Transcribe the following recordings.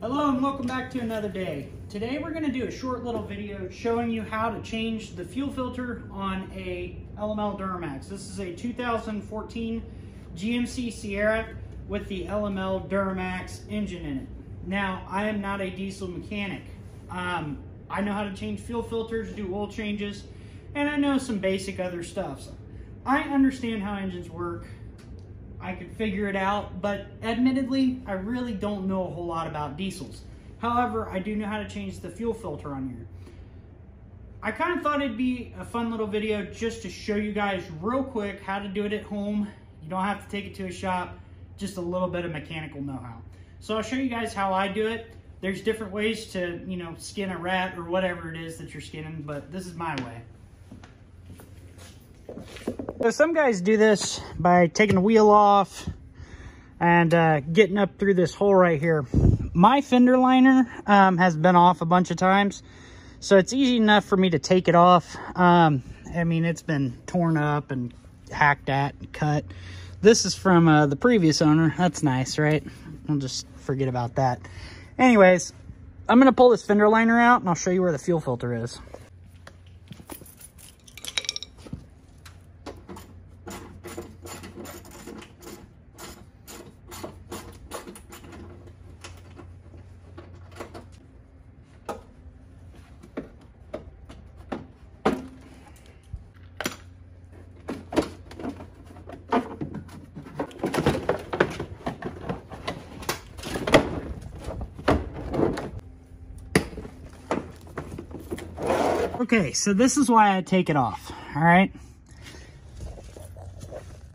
Hello and welcome back to another day. Today we're going to do a short little video showing you how to change the fuel filter on a LML Duramax. This is a 2014 GMC Sierra with the LML Duramax engine in it. Now, I am not a diesel mechanic. Um, I know how to change fuel filters, do oil changes, and I know some basic other stuff. So I understand how engines work. I could figure it out, but admittedly, I really don't know a whole lot about diesels. However, I do know how to change the fuel filter on here. I kind of thought it'd be a fun little video just to show you guys real quick how to do it at home. You don't have to take it to a shop, just a little bit of mechanical know-how. So I'll show you guys how I do it. There's different ways to, you know, skin a rat or whatever it is that you're skinning, but this is my way. So some guys do this by taking the wheel off and uh, getting up through this hole right here. My fender liner um, has been off a bunch of times, so it's easy enough for me to take it off. Um, I mean, it's been torn up and hacked at and cut. This is from uh, the previous owner. That's nice, right? I'll just forget about that. Anyways, I'm going to pull this fender liner out and I'll show you where the fuel filter is. Okay, so this is why I take it off, all right?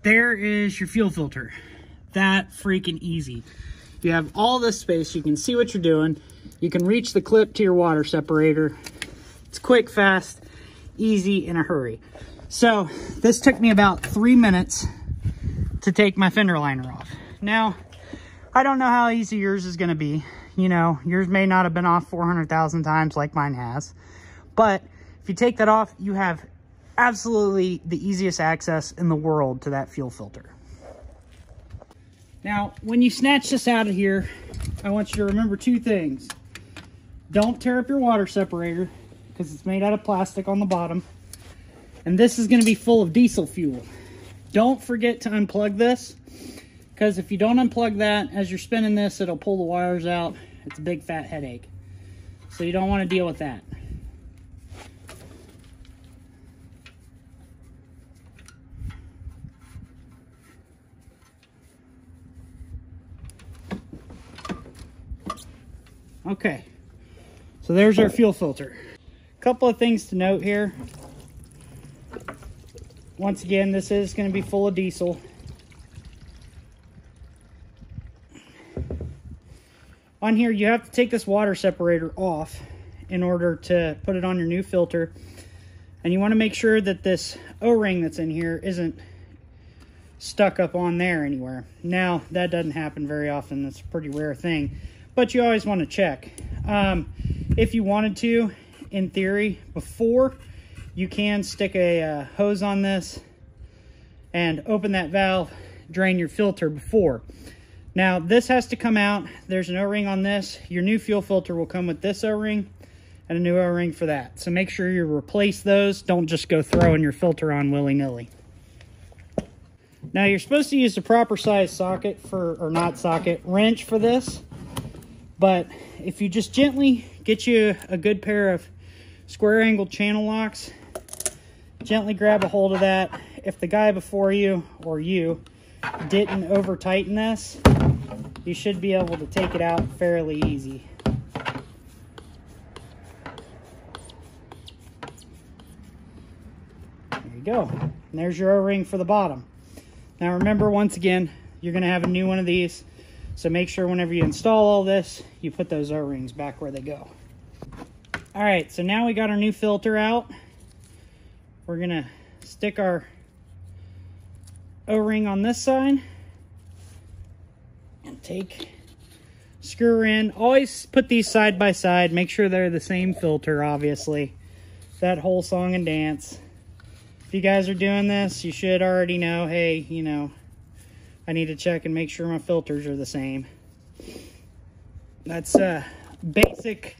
There is your fuel filter. That freaking easy. You have all this space, you can see what you're doing. You can reach the clip to your water separator. It's quick, fast, easy, in a hurry. So this took me about three minutes to take my fender liner off. Now, I don't know how easy yours is gonna be. You know, yours may not have been off 400,000 times like mine has, but if you take that off, you have absolutely the easiest access in the world to that fuel filter. Now, when you snatch this out of here, I want you to remember two things. Don't tear up your water separator because it's made out of plastic on the bottom. And this is going to be full of diesel fuel. Don't forget to unplug this because if you don't unplug that as you're spinning this, it'll pull the wires out. It's a big fat headache. So you don't want to deal with that. Okay, so there's our fuel filter. A couple of things to note here. Once again, this is going to be full of diesel. On here, you have to take this water separator off in order to put it on your new filter. And you want to make sure that this O-ring that's in here isn't stuck up on there anywhere. Now, that doesn't happen very often. That's a pretty rare thing but you always want to check. Um, if you wanted to, in theory, before, you can stick a uh, hose on this and open that valve, drain your filter before. Now, this has to come out. There's an O-ring on this. Your new fuel filter will come with this O-ring and a new O-ring for that. So make sure you replace those. Don't just go throwing your filter on willy-nilly. Now, you're supposed to use the proper size socket for, or not socket, wrench for this. But if you just gently get you a good pair of square angled channel locks, gently grab a hold of that. If the guy before you or you didn't over tighten this, you should be able to take it out fairly easy. There you go. And there's your O-ring for the bottom. Now remember, once again, you're going to have a new one of these so make sure whenever you install all this, you put those O-rings back where they go. All right, so now we got our new filter out. We're gonna stick our O-ring on this side and take, screw in. Always put these side by side. Make sure they're the same filter, obviously. That whole song and dance. If you guys are doing this, you should already know, hey, you know, I need to check and make sure my filters are the same. That's uh, basic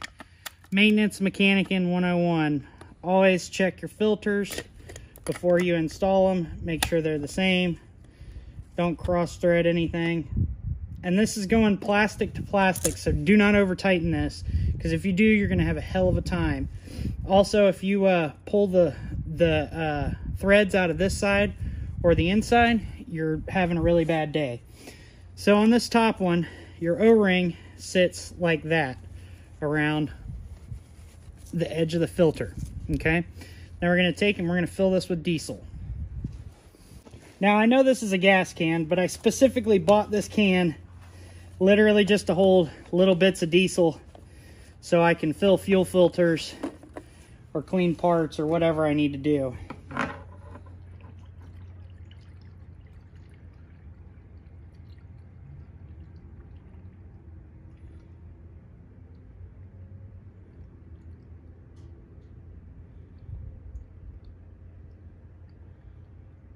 maintenance mechanic in 101. Always check your filters before you install them. Make sure they're the same. Don't cross thread anything. And this is going plastic to plastic, so do not over tighten this because if you do, you're going to have a hell of a time. Also, if you uh, pull the, the uh, threads out of this side or the inside, you're having a really bad day. So on this top one, your O-ring sits like that around the edge of the filter, okay? Now we're to take and we're to fill this with diesel. Now I know this is a gas can, but I specifically bought this can literally just to hold little bits of diesel so I can fill fuel filters or clean parts or whatever I need to do.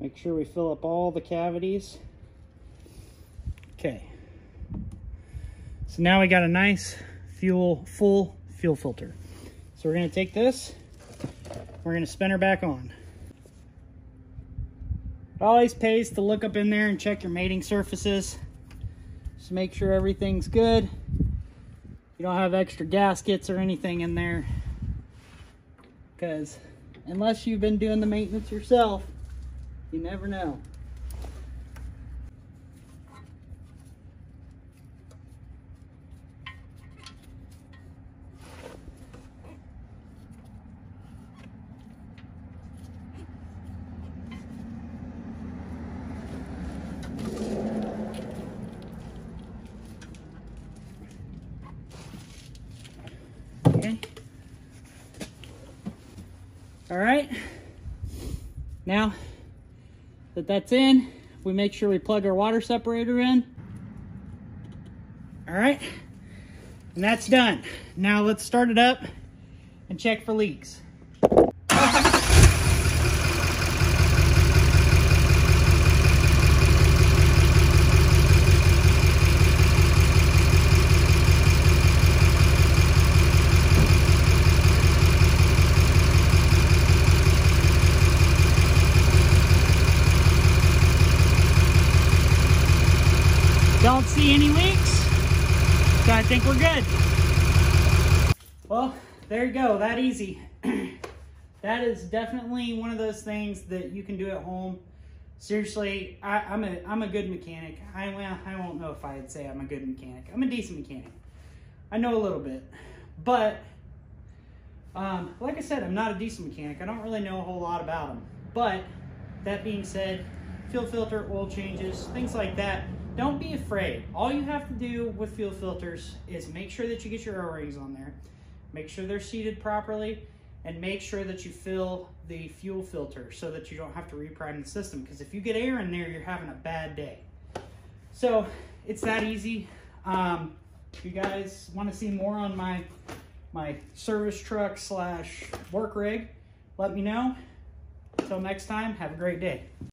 Make sure we fill up all the cavities. Okay. So now we got a nice fuel, full fuel filter. So we're gonna take this, we're gonna spin her back on. It always pays to look up in there and check your mating surfaces. Just make sure everything's good. You don't have extra gaskets or anything in there. Because unless you've been doing the maintenance yourself, you never know. Okay. All right. Now that that's in, we make sure we plug our water separator in. All right. And that's done. Now let's start it up and check for leaks. Don't see any leaks, so I think we're good. Well, there you go, that easy. that is definitely one of those things that you can do at home. Seriously, I, am a I'm a good mechanic. I well, I won't know if I'd say I'm a good mechanic. I'm a decent mechanic. I know a little bit, but um, like I said, I'm not a decent mechanic. I don't really know a whole lot about them. But that being said, fuel filter, oil changes, things like that don't be afraid. All you have to do with fuel filters is make sure that you get your O-rings on there, make sure they're seated properly, and make sure that you fill the fuel filter so that you don't have to reprime the system. Because if you get air in there, you're having a bad day. So it's that easy. Um, if you guys want to see more on my my service truck slash work rig, let me know. Until next time, have a great day.